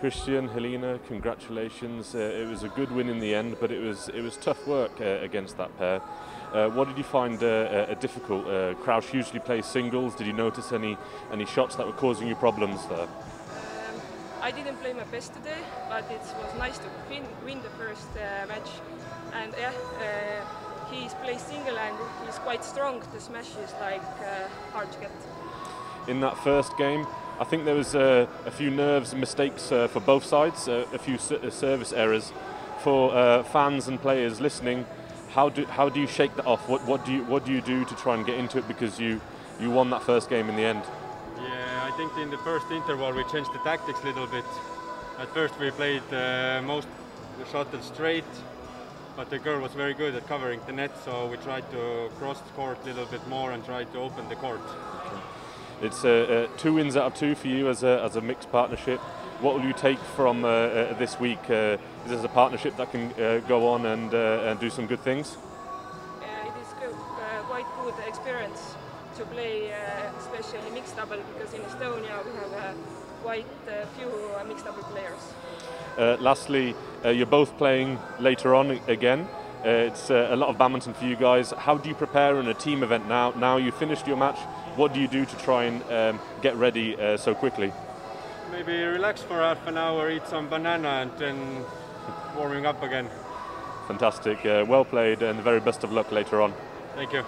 Kristjan, Helina, congratulations. Uh, it was a good win in the end, but it was it was tough work uh, against that pair. Uh, what did you find uh, difficult? Uh, Crouch usually plays singles. Did you notice any any shots that were causing you problems there? Um, I didn't play my best today, but it was nice to win, win the first uh, match. And yeah, uh, he's plays single and he's quite strong. The smash is like hard to get. In that first game, I think there was uh, a few nerves and mistakes uh, for both sides, uh, a few service errors. For fans and players listening, how do how do you shake that off? What what do you what do you do to try and get into it because you you won that first game in the end? Yeah, I think in the first interval we changed the tactics a little bit. At first we played uh, most shuttle straight, but the girl was very good at covering the net, so we tried to cross the court a little bit more and try to open the court. It's uh, uh, two wins out of two for you as a, as a mixed partnership. What will you take from uh, uh this week? Uh, is this a partnership that can uh, go on and, and do some good things? it is good, quite good experience to play, especially mixed double, because in Estonia we have quite a few mixed double players. lastly, you're both playing later on again. Uh, it's uh, a lot of badminton for you guys. How do you prepare in a team event now? Now you finished your match, what do you do to try and um, get ready uh, so quickly? Maybe relax for half an hour, eat some banana, and then warming up again. Fantastic. Uh, well played, and the very best of luck later on. Thank you.